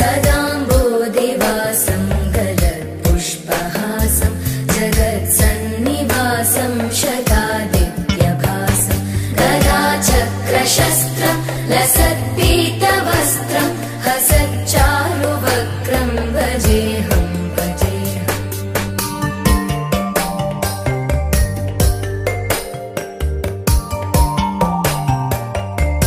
सदाम्बोदिवासं गजत्पुष्पहासं जगत्सन्निवासं शतादिव्यभासम् तदा चक्रशस्त्रं लसत् भजे।